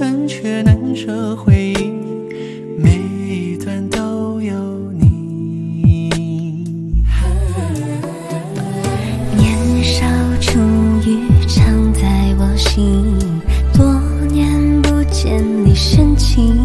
断，却难舍回忆。每一段都有你。年少初遇，常在我心；多年不见，你深情。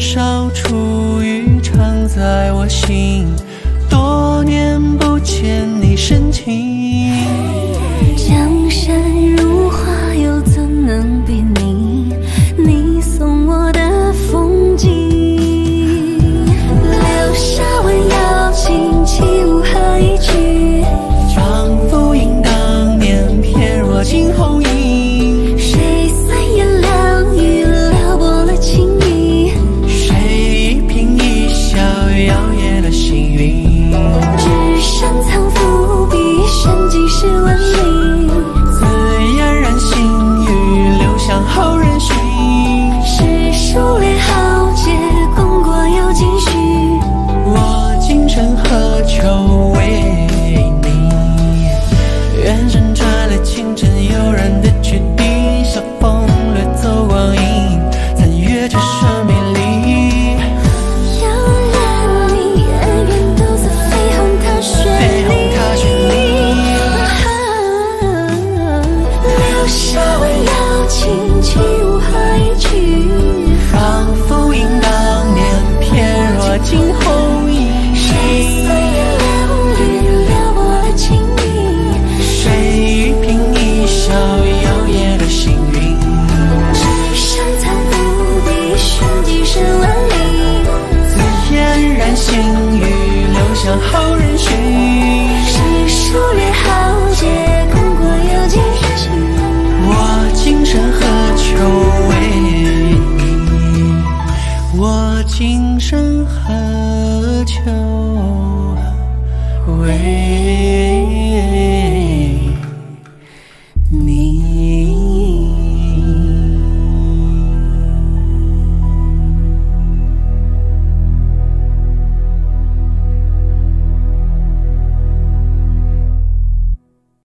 少初雨，常在我心。多年不见，你深情。今生何求？为。